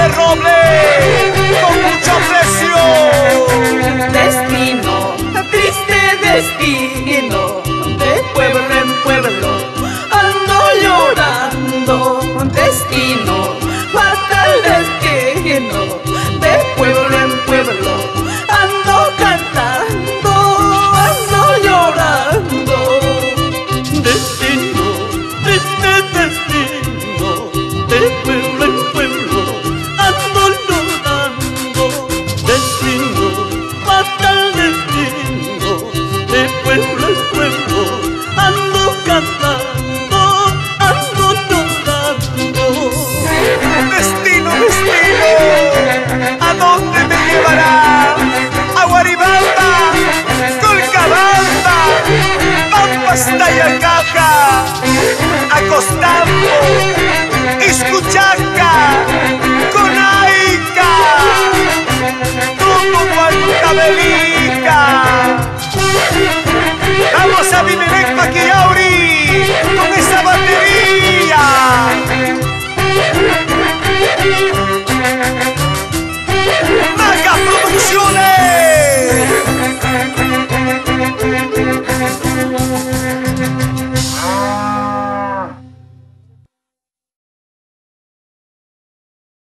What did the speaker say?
de roble con mucha presión. Destino, triste destino, de pueblo en pueblo ando llorando. Destino, fatal destino, de pueblo en pueblo ando cantando, ando llorando. destino. Marca Producciones.